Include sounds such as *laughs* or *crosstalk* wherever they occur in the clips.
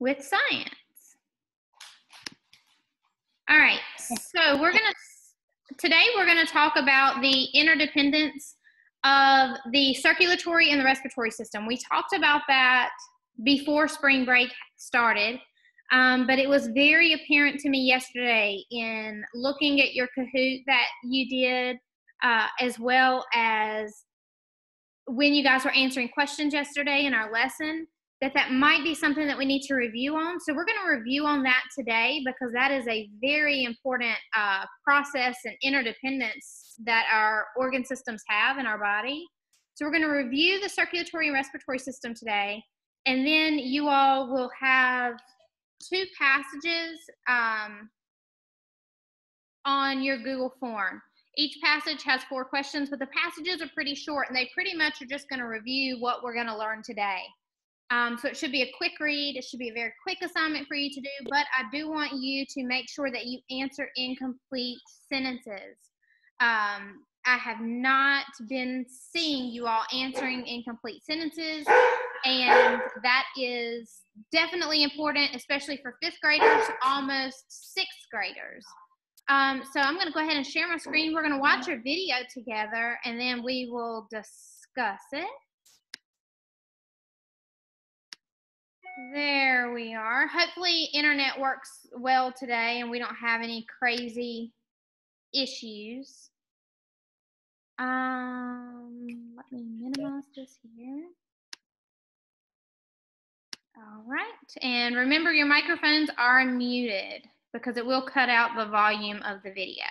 with science. All right, so we're gonna today we're gonna talk about the interdependence of the circulatory and the respiratory system. We talked about that before spring break started, um, but it was very apparent to me yesterday in looking at your Kahoot that you did, uh, as well as when you guys were answering questions yesterday in our lesson that that might be something that we need to review on. So we're going to review on that today because that is a very important uh, process and interdependence that our organ systems have in our body. So we're going to review the circulatory and respiratory system today, and then you all will have two passages um, on your Google form. Each passage has four questions, but the passages are pretty short, and they pretty much are just going to review what we're going to learn today. Um, so it should be a quick read. It should be a very quick assignment for you to do, but I do want you to make sure that you answer incomplete sentences. Um, I have not been seeing you all answering incomplete sentences, and that is definitely important, especially for fifth graders, almost sixth graders. Um, so I'm going to go ahead and share my screen. We're going to watch a video together, and then we will discuss it. There we are. Hopefully internet works well today and we don't have any crazy issues. Um, let me minimize this here. All right, and remember your microphones are muted because it will cut out the volume of the video.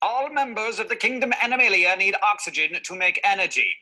All members of the Kingdom Animalia need oxygen to make energy.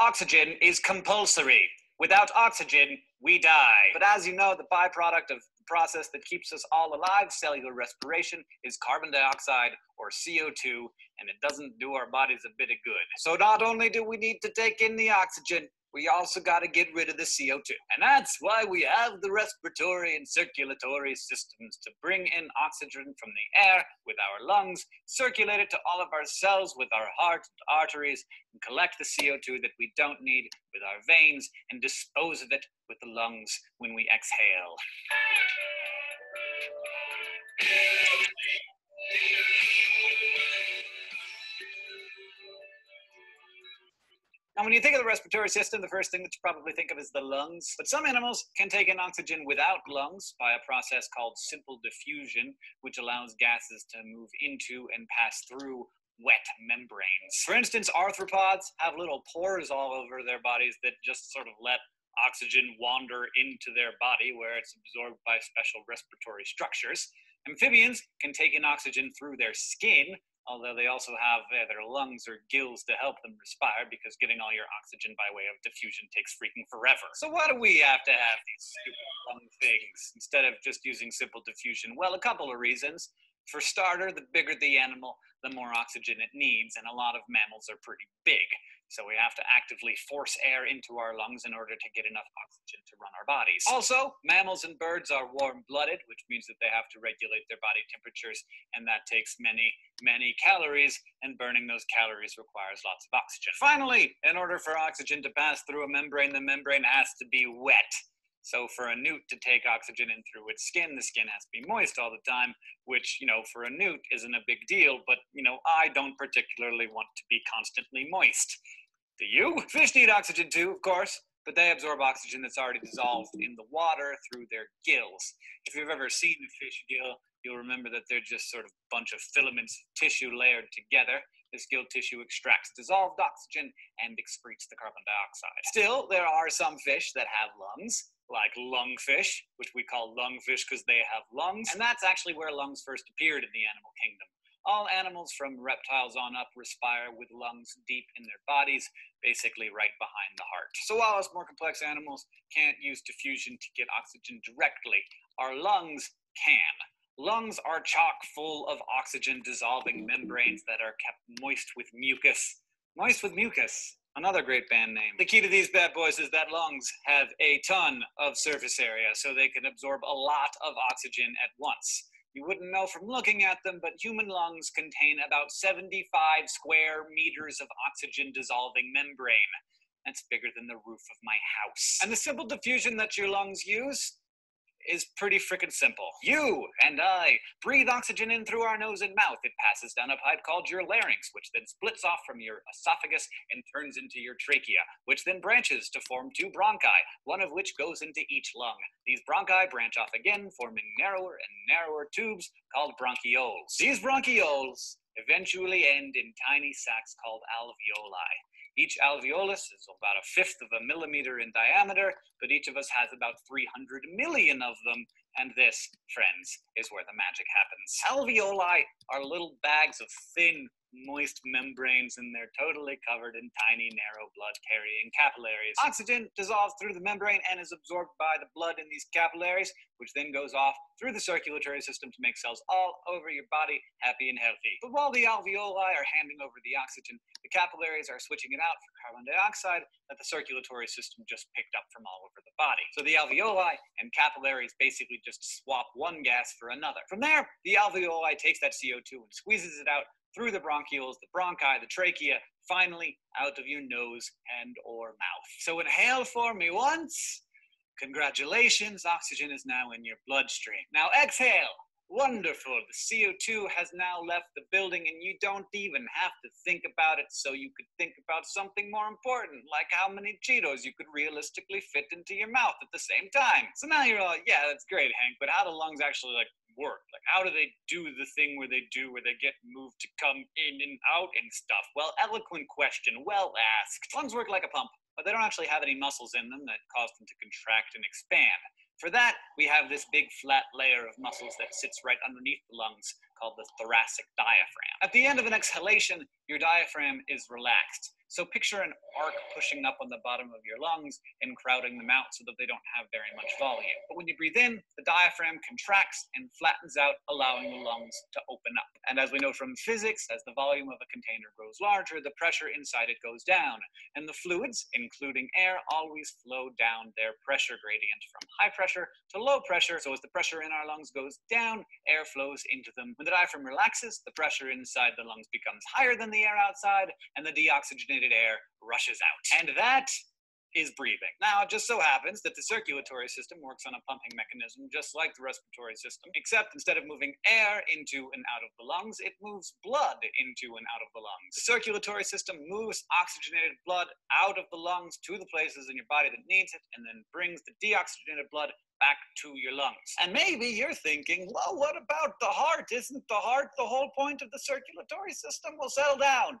Oxygen is compulsory. Without oxygen, we die. But as you know, the byproduct of the process that keeps us all alive, cellular respiration, is carbon dioxide or CO2, and it doesn't do our bodies a bit of good. So not only do we need to take in the oxygen, we also got to get rid of the CO2. And that's why we have the respiratory and circulatory systems to bring in oxygen from the air with our lungs, circulate it to all of our cells with our heart and arteries, and collect the CO2 that we don't need with our veins and dispose of it with the lungs when we exhale. *laughs* Now, when you think of the respiratory system, the first thing that you probably think of is the lungs. But some animals can take in oxygen without lungs by a process called simple diffusion, which allows gases to move into and pass through wet membranes. For instance, arthropods have little pores all over their bodies that just sort of let oxygen wander into their body where it's absorbed by special respiratory structures. Amphibians can take in oxygen through their skin, although they also have uh, their lungs or gills to help them respire because getting all your oxygen by way of diffusion takes freaking forever. So why do we have to have these stupid lung things instead of just using simple diffusion? Well, a couple of reasons. For starter, the bigger the animal, the more oxygen it needs, and a lot of mammals are pretty big. So we have to actively force air into our lungs in order to get enough oxygen to run our bodies. Also, mammals and birds are warm blooded, which means that they have to regulate their body temperatures, and that takes many, many calories, and burning those calories requires lots of oxygen. Finally, in order for oxygen to pass through a membrane, the membrane has to be wet. So for a newt to take oxygen in through its skin, the skin has to be moist all the time, which, you know, for a newt isn't a big deal, but, you know, I don't particularly want to be constantly moist. Do you? *laughs* Fish need oxygen too, of course, but they absorb oxygen that's already dissolved in the water through their gills. If you've ever seen a fish gill, you'll remember that they're just sort of a bunch of filaments, tissue layered together. This gill tissue extracts dissolved oxygen and excretes the carbon dioxide. Still, there are some fish that have lungs, like lungfish, which we call lungfish because they have lungs. And that's actually where lungs first appeared in the animal kingdom. All animals from reptiles on up respire with lungs deep in their bodies, basically right behind the heart. So while us more complex animals can't use diffusion to get oxygen directly, our lungs can. Lungs are chock full of oxygen dissolving membranes that are kept moist with mucus. Moist with mucus. Another great band name. The key to these bad boys is that lungs have a ton of surface area, so they can absorb a lot of oxygen at once. You wouldn't know from looking at them, but human lungs contain about 75 square meters of oxygen dissolving membrane. that's bigger than the roof of my house. And the simple diffusion that your lungs use is pretty freaking simple. You and I breathe oxygen in through our nose and mouth. It passes down a pipe called your larynx, which then splits off from your esophagus and turns into your trachea, which then branches to form two bronchi, one of which goes into each lung. These bronchi branch off again, forming narrower and narrower tubes called bronchioles. These bronchioles eventually end in tiny sacs called alveoli. Each alveolus is about a fifth of a millimeter in diameter, but each of us has about 300 million of them, and this, friends, is where the magic happens. Alveoli are little bags of thin, moist membranes and they're totally covered in tiny, narrow blood carrying capillaries. Oxygen dissolves through the membrane and is absorbed by the blood in these capillaries, which then goes off through the circulatory system to make cells all over your body happy and healthy. But while the alveoli are handing over the oxygen, the capillaries are switching it out for carbon dioxide that the circulatory system just picked up from all over the body. So the alveoli and capillaries basically just swap one gas for another. From there, the alveoli takes that CO2 and squeezes it out through the bronchioles, the bronchi, the trachea, finally out of your nose and or mouth. So inhale for me once. Congratulations, oxygen is now in your bloodstream. Now exhale. Wonderful. The CO2 has now left the building and you don't even have to think about it. So you could think about something more important, like how many Cheetos you could realistically fit into your mouth at the same time. So now you're all, yeah, that's great, Hank, but how do lungs actually like work? Like, how do they do the thing where they do, where they get moved to come in and out and stuff? Well, eloquent question, well asked. Lungs work like a pump, but they don't actually have any muscles in them that cause them to contract and expand. For that, we have this big flat layer of muscles that sits right underneath the lungs called the thoracic diaphragm. At the end of an exhalation, your diaphragm is relaxed. So picture an arc pushing up on the bottom of your lungs and crowding them out so that they don't have very much volume. But when you breathe in, the diaphragm contracts and flattens out, allowing the lungs to open up. And as we know from physics, as the volume of a container grows larger, the pressure inside it goes down. And the fluids, including air, always flow down their pressure gradient from high pressure to low pressure. So as the pressure in our lungs goes down, air flows into them. When diaphragm relaxes, the pressure inside the lungs becomes higher than the air outside, and the deoxygenated air rushes out. And that is breathing. Now, it just so happens that the circulatory system works on a pumping mechanism just like the respiratory system, except instead of moving air into and out of the lungs, it moves blood into and out of the lungs. The circulatory system moves oxygenated blood out of the lungs to the places in your body that needs it, and then brings the deoxygenated blood back to your lungs. And maybe you're thinking, well, what about the heart? Isn't the heart the whole point of the circulatory system? Well, settle down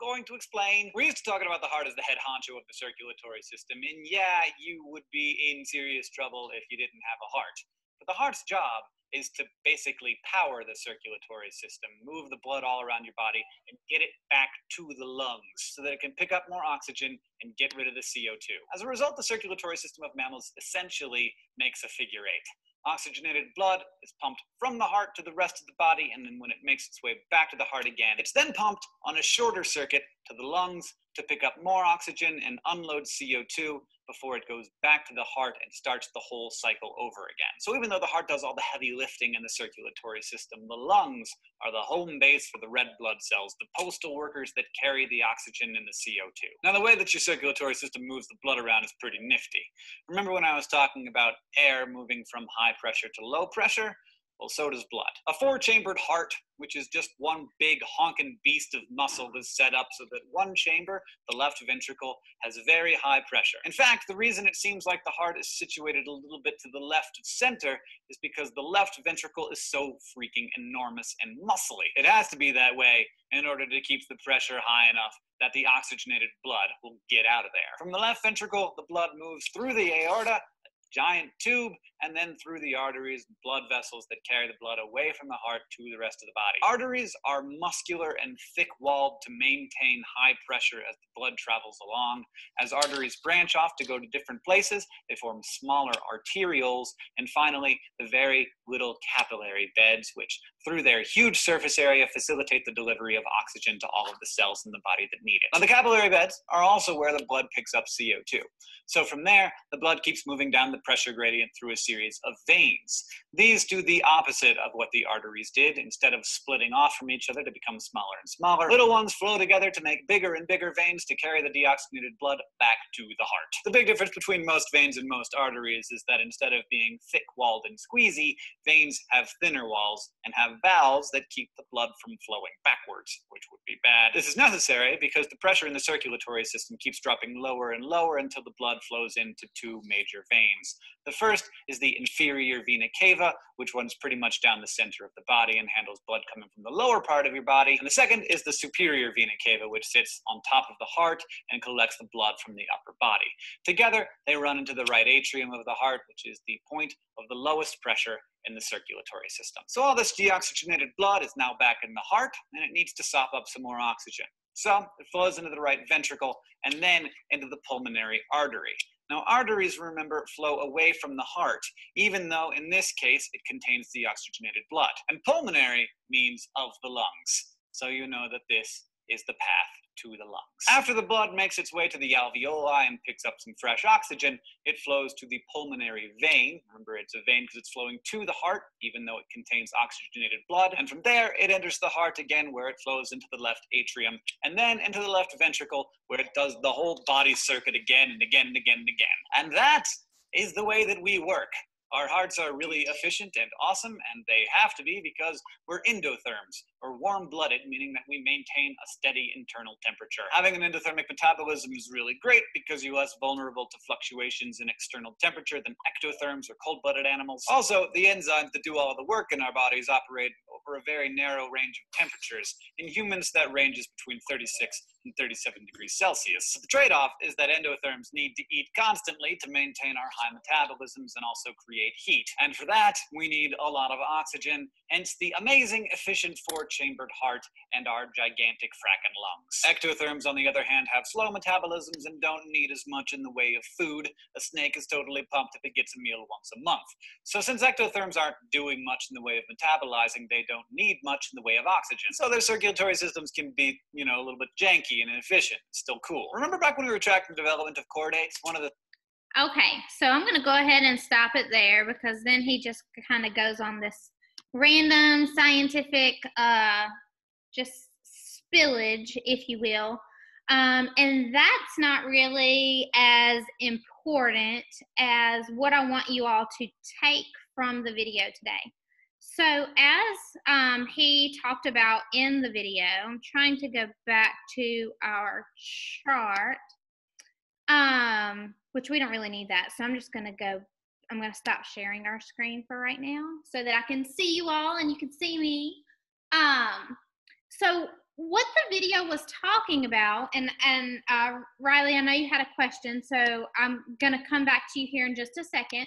going to explain. We're used to talking about the heart as the head honcho of the circulatory system, and yeah, you would be in serious trouble if you didn't have a heart. But the heart's job is to basically power the circulatory system, move the blood all around your body, and get it back to the lungs so that it can pick up more oxygen and get rid of the CO2. As a result, the circulatory system of mammals essentially makes a figure eight. Oxygenated blood is pumped from the heart to the rest of the body, and then when it makes its way back to the heart again, it's then pumped on a shorter circuit to the lungs to pick up more oxygen and unload CO2 before it goes back to the heart and starts the whole cycle over again. So even though the heart does all the heavy lifting in the circulatory system, the lungs are the home base for the red blood cells, the postal workers that carry the oxygen and the CO2. Now the way that your circulatory system moves the blood around is pretty nifty. Remember when I was talking about air moving from high pressure to low pressure? Well, so does blood. A four chambered heart, which is just one big honking beast of muscle, was set up so that one chamber, the left ventricle, has very high pressure. In fact, the reason it seems like the heart is situated a little bit to the left of center is because the left ventricle is so freaking enormous and muscly. It has to be that way in order to keep the pressure high enough that the oxygenated blood will get out of there. From the left ventricle, the blood moves through the aorta giant tube and then through the arteries blood vessels that carry the blood away from the heart to the rest of the body. Arteries are muscular and thick walled to maintain high pressure as the blood travels along. As arteries branch off to go to different places, they form smaller arterioles, and finally, the very little capillary beds, which through their huge surface area facilitate the delivery of oxygen to all of the cells in the body that need it. Now, the capillary beds are also where the blood picks up CO2. So from there, the blood keeps moving down the pressure gradient through a series of veins. These do the opposite of what the arteries did. Instead of splitting off from each other to become smaller and smaller, little ones flow together to make bigger and bigger veins to carry the deoxygenated blood back to the heart. The big difference between most veins and most arteries is that instead of being thick-walled and squeezy, veins have thinner walls and have valves that keep the blood from flowing backwards, which would be bad. This is necessary because the pressure in the circulatory system keeps dropping lower and lower until the blood flows into two major veins. The first is the inferior vena cava, which runs pretty much down the center of the body and handles blood coming from the lower part of your body. And the second is the superior vena cava, which sits on top of the heart and collects the blood from the upper body. Together, they run into the right atrium of the heart, which is the point of the lowest pressure in the circulatory system. So all this deoxygenated blood is now back in the heart, and it needs to sop up some more oxygen. So it flows into the right ventricle and then into the pulmonary artery. Now, arteries, remember, flow away from the heart, even though in this case it contains deoxygenated blood. And pulmonary means of the lungs. So you know that this is the path to the lungs. After the blood makes its way to the alveoli and picks up some fresh oxygen, it flows to the pulmonary vein. Remember, it's a vein because it's flowing to the heart, even though it contains oxygenated blood. And from there, it enters the heart again, where it flows into the left atrium, and then into the left ventricle, where it does the whole body circuit again and again and again and again. And that is the way that we work. Our hearts are really efficient and awesome, and they have to be because we're endotherms, or warm blooded, meaning that we maintain a steady internal temperature. Having an endothermic metabolism is really great because you're less vulnerable to fluctuations in external temperature than ectotherms or cold blooded animals. Also, the enzymes that do all the work in our bodies operate over a very narrow range of temperatures. In humans, that ranges between 36 and 37 degrees Celsius. The trade off is that endotherms need to eat constantly to maintain our high metabolisms and also create heat. And for that, we need a lot of oxygen, hence the amazing, efficient four chambered heart and our gigantic frackin' lungs. Ectotherms, on the other hand, have slow metabolisms and don't need as much in the way of food. A snake is totally pumped if it gets a meal once a month. So, since ectotherms aren't doing much in the way of metabolizing, they don't need much in the way of oxygen. So, their circulatory systems can be, you know, a little bit janky and inefficient. Still cool. Remember back when we were tracking the development of chordates? One of the Okay, so I'm going to go ahead and stop it there because then he just kind of goes on this random scientific uh, just spillage, if you will. Um, and that's not really as important as what I want you all to take from the video today. So, as um, he talked about in the video, I'm trying to go back to our chart, um, which we don't really need that. So, I'm just going to go I'm going to stop sharing our screen for right now so that I can see you all and you can see me. Um, so what the video was talking about, and and uh, Riley, I know you had a question, so I'm going to come back to you here in just a second.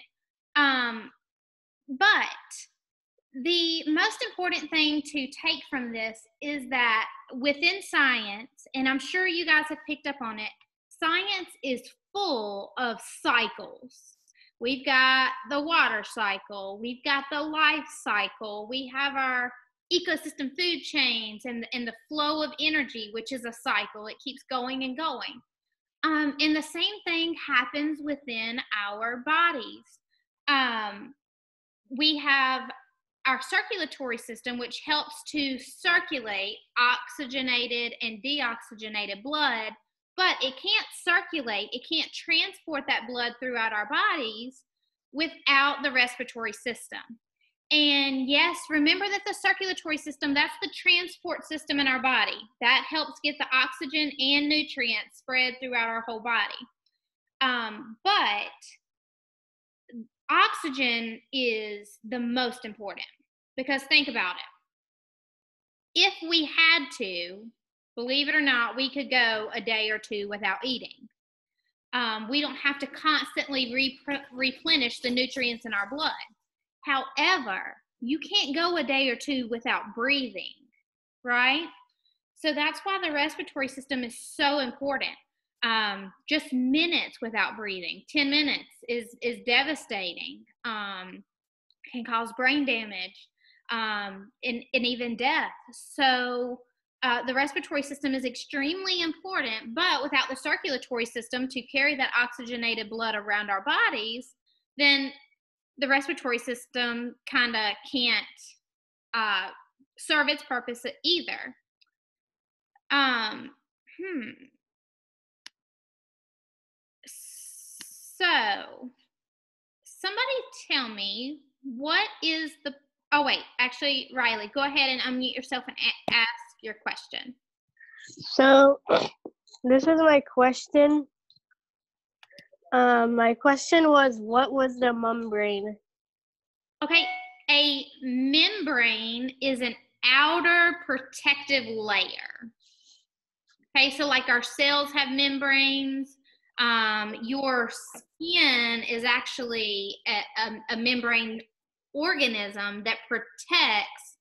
Um, but the most important thing to take from this is that within science, and I'm sure you guys have picked up on it, science is full of cycles We've got the water cycle, we've got the life cycle, we have our ecosystem food chains and, and the flow of energy, which is a cycle. It keeps going and going. Um, and the same thing happens within our bodies. Um, we have our circulatory system, which helps to circulate oxygenated and deoxygenated blood but it can't circulate, it can't transport that blood throughout our bodies without the respiratory system. And yes, remember that the circulatory system, that's the transport system in our body. That helps get the oxygen and nutrients spread throughout our whole body. Um, but oxygen is the most important because think about it. If we had to, Believe it or not, we could go a day or two without eating. Um, we don't have to constantly re- replenish the nutrients in our blood. However, you can't go a day or two without breathing, right? So that's why the respiratory system is so important. Um, just minutes without breathing, 10 minutes is, is devastating, um, can cause brain damage. um, and, and even death. So uh, the respiratory system is extremely important, but without the circulatory system to carry that oxygenated blood around our bodies, then the respiratory system kind of can't uh, serve its purpose either. Um, hmm. So, somebody tell me what is the. Oh, wait, actually, Riley, go ahead and unmute yourself and ask your question. So, this is my question. Um, my question was, what was the membrane? Okay, a membrane is an outer protective layer. Okay, so like our cells have membranes, um, your skin is actually a, a, a membrane organism that protects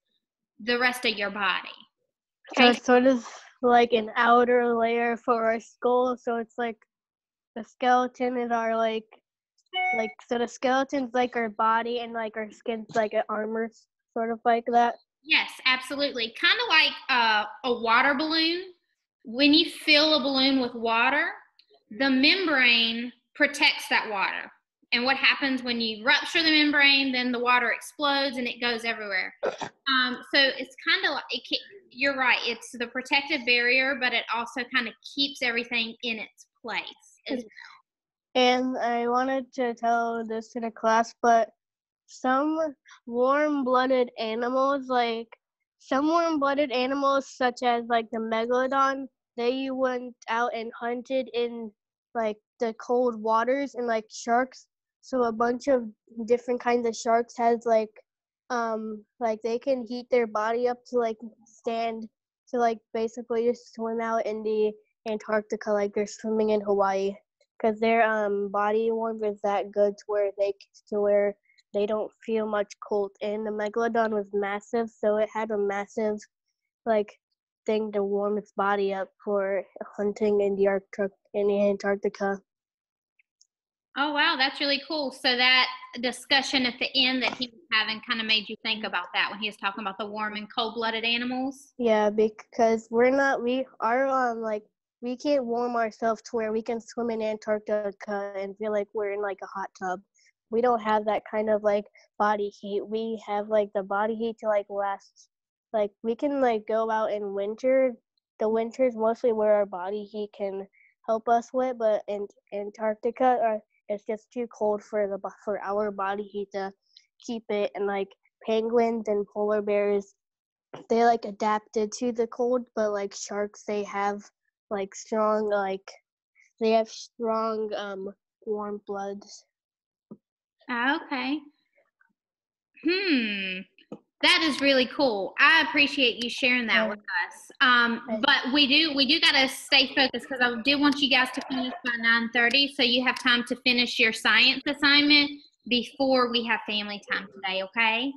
the rest of your body. So it's sort of like an outer layer for our skull. So it's like the skeleton is our like, like so the skeleton's like our body and like our skin's like an armor, sort of like that. Yes, absolutely. Kind of like uh, a water balloon. When you fill a balloon with water, the membrane protects that water. And what happens when you rupture the membrane? Then the water explodes and it goes everywhere. Um, so it's kind of like it, you're right. It's the protective barrier, but it also kind of keeps everything in its place. as And I wanted to tell this to the class, but some warm-blooded animals, like some warm-blooded animals, such as like the megalodon, they went out and hunted in like the cold waters, and like sharks. So a bunch of different kinds of sharks has like, um, like they can heat their body up to like stand to like basically just swim out in the Antarctica like they're swimming in Hawaii because their um body warmth is that good to where they to where they don't feel much cold. And the megalodon was massive, so it had a massive like thing to warm its body up for hunting in the Arctic in the Antarctica. Oh wow, that's really cool. So that discussion at the end that he was having kind of made you think about that when he was talking about the warm and cold-blooded animals. Yeah, because we're not we are um like we can't warm ourselves to where we can swim in Antarctica and feel like we're in like a hot tub. We don't have that kind of like body heat. We have like the body heat to like last like we can like go out in winter. The winter is mostly where our body heat can help us with, but in Antarctica or it's just too cold for the for our body heat to keep it and like penguins and polar bears they like adapted to the cold but like sharks they have like strong like they have strong um warm bloods Ah, Okay. Hmm. That is really cool. I appreciate you sharing that with us. Um, but we do we do gotta stay focused because I do want you guys to finish by nine thirty, so you have time to finish your science assignment before we have family time today. Okay.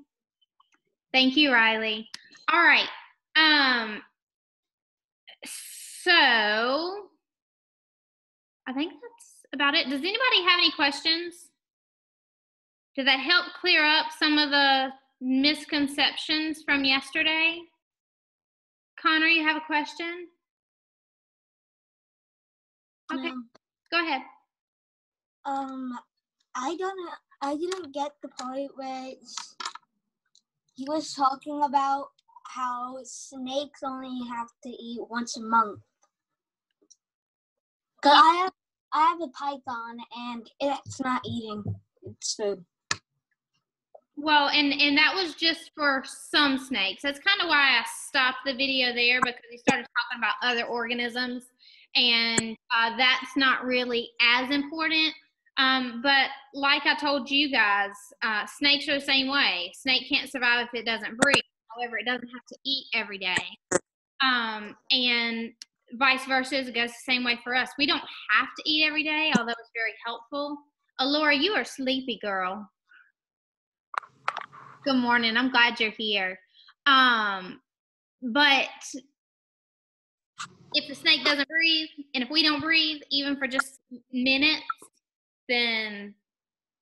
Thank you, Riley. All right. Um. So I think that's about it. Does anybody have any questions? Did that help clear up some of the misconceptions from yesterday? Connor, you have a question? Okay, No. go ahead. Um, I don't. I didn't get the part where he was talking about how snakes only have to eat once a month. Cause I have I have a python and it's not eating its food. Well, and and that was just for some snakes. That's kind of why I stopped the video there because we started talking about other organisms, and uh, that's not really as important. Um, but like I told you guys, uh, snakes are the same way. Snake can't survive if it doesn't breathe. However, it doesn't have to eat every day. Um, and vice versa, it goes the same way for us. We don't have to eat every day, although it's very helpful. Alora, you are sleepy, girl. Good morning. I'm glad you're here. Um, but if the snake doesn't breathe, and if we don't breathe, even for just minutes, then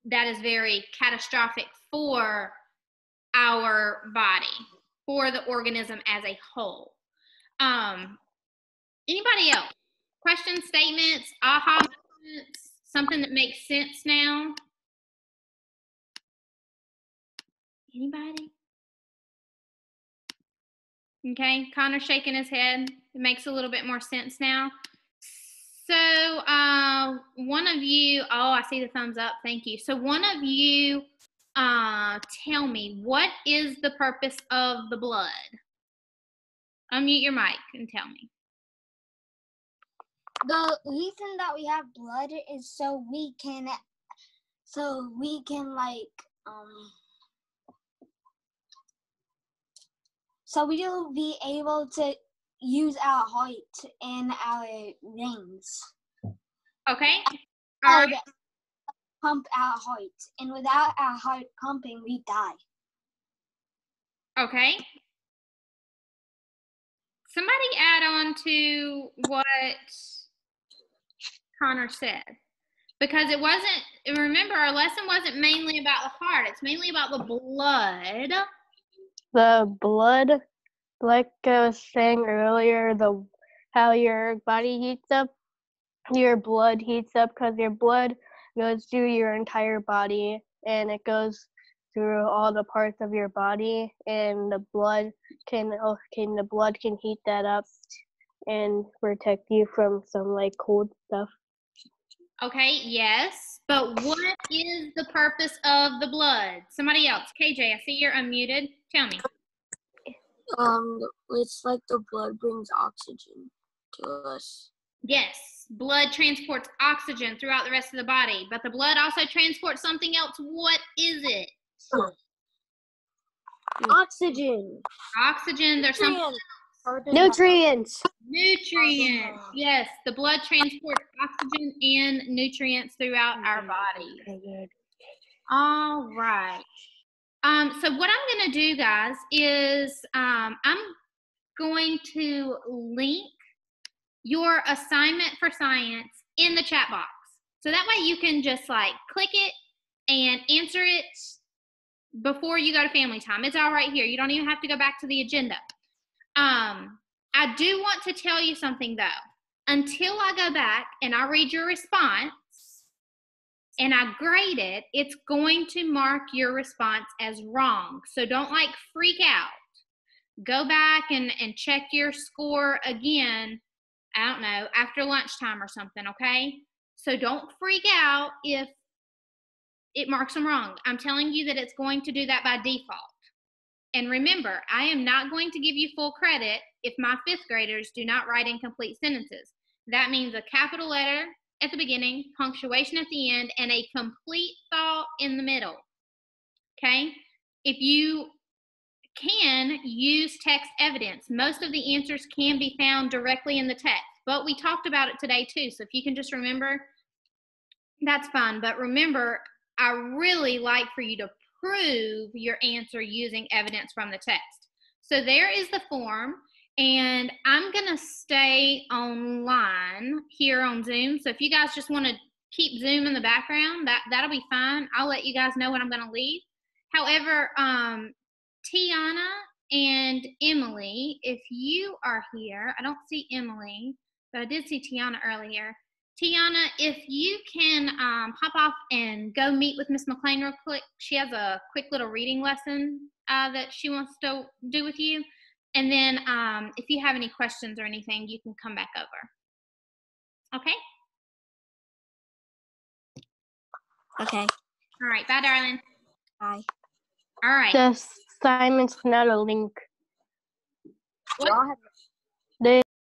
that is very catastrophic for our body for the organism as a whole. Um, anybody else? Questions, statements, aha moments, something that makes sense now? Anybody? Okay, Connor's shaking his head. It makes a little bit more sense now. So, uh, one of you, oh, I see the thumbs up. Thank you. So, one of you, uh, tell me what is the purpose of the blood? Unmute your mic and tell me. The reason that we have blood is so we can, so we can like um. So we'll be able to use our heart in our veins. Okay. Right. and Pump our heart, and without our heart pumping, we die. Okay. Somebody add on to what Connor said. Because it wasn't, remember, our lesson wasn't mainly about the heart, it's mainly about the blood. The blood, like I was saying earlier, the how your body heats up, your blood heats up because your blood goes through your entire body and it goes through all the parts of your body and the blood can oh, can the blood can heat that up and protect you from some like cold stuff. Okay, yes. But what is the purpose of the blood? Somebody else. KJ, I see you're unmuted. Tell me. Um, it's like the blood brings oxygen to us. Yes, blood transports oxygen throughout the rest of the body, but the blood also transports something else. What is it? Oxygen. Oxygen. There's some Nutrients. nutrients. Yes, the blood transports oxygen and nutrients throughout our body. All right. Um, so what I'm going to do, guys, is um, I'm going to link your assignment for science in the chat box. So that way you can just like click it and answer it before you go to family time. It's all right here. You don't even have to go back to the agenda. Um, I do want to tell you something though. Until I go back and I read your response and I grade it, it's going to mark your response as wrong. So don't like freak out. Go back and, and check your score again, I don't know, after lunchtime or something, okay? So don't freak out if it marks them wrong. I'm telling you that it's going to do that by default. And remember, I am not going to give you full credit if my fifth graders do not write in complete sentences. That means a capital letter at the beginning, punctuation at the end, and a complete thought in the middle. Okay? If you can use text evidence, most of the answers can be found directly in the text, but we talked about it today too. So if you can just remember, that's fine. But remember, I really like for you to prove your answer using evidence from the text. So there is the form, and I'm going to stay online here on Zoom. So if you guys just want to keep Zoom in the background, that, that'll be fine. I'll let you guys know when I'm going to leave. However, um, Tiana and Emily, if you are here, I don't see Emily, but I did see Tiana earlier. Tiana, if you can um, hop off and go meet with Miss McLean real quick. She has a quick little reading lesson uh, that she wants to do with you. And then um, if you have any questions or anything, you can come back over. Okay? Okay. All right. Bye, darling. Bye. All right. The assignment's not a link. What? Y'all have They